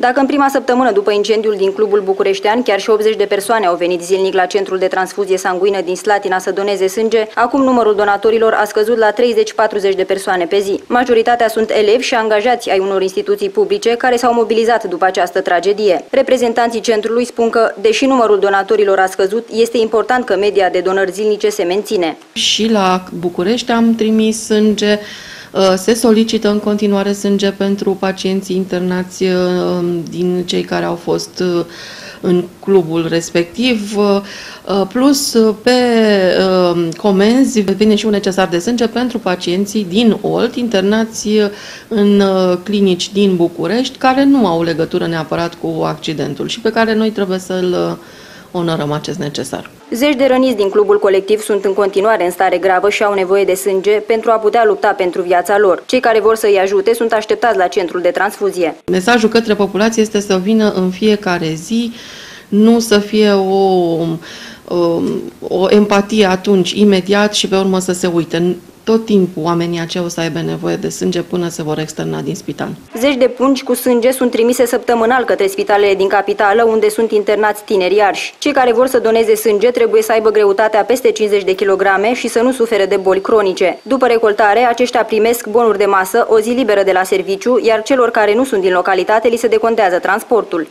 Dacă în prima săptămână după incendiul din clubul bucureștean, chiar și 80 de persoane au venit zilnic la centrul de transfuzie sanguină din Slatina să doneze sânge, acum numărul donatorilor a scăzut la 30-40 de persoane pe zi. Majoritatea sunt elevi și angajați ai unor instituții publice care s-au mobilizat după această tragedie. Reprezentanții centrului spun că, deși numărul donatorilor a scăzut, este important că media de donări zilnice se menține. Și la București am trimis sânge, Uh, se solicită în continuare sânge pentru pacienții internați uh, din cei care au fost uh, în clubul respectiv, plus pe comenzi vine și un necesar de sânge pentru pacienții din Olt, internați în clinici din București, care nu au legătură neapărat cu accidentul și pe care noi trebuie să-l onorăm acest necesar. Zeci de răniți din clubul colectiv sunt în continuare în stare gravă și au nevoie de sânge pentru a putea lupta pentru viața lor. Cei care vor să-i ajute sunt așteptați la centrul de transfuzie. Mesajul către populație este să vină în fiecare zi, nu să fie o, o, o empatie atunci, imediat și pe urmă să se uite tot timpul oamenii aceia o să aibă nevoie de sânge până se vor externa din spital. Zeci de pungi cu sânge sunt trimise săptămânal către spitalele din capitală, unde sunt internați tineri arși. Cei care vor să doneze sânge trebuie să aibă greutatea peste 50 de kilograme și să nu sufere de boli cronice. După recoltare, aceștia primesc bonuri de masă, o zi liberă de la serviciu, iar celor care nu sunt din localitate li se decontează transportul.